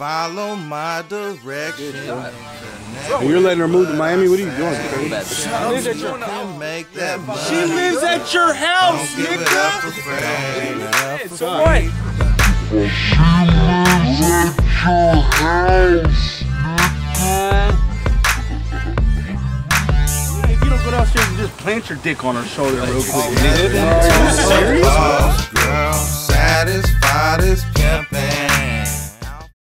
Follow my direction. You're letting her move to Miami? What are you doing? Make that money. She lives at your house, nigga. frame. So what? If you don't go downstairs and just plant your dick on her shoulder real quick. nigga. girl, satisfied as.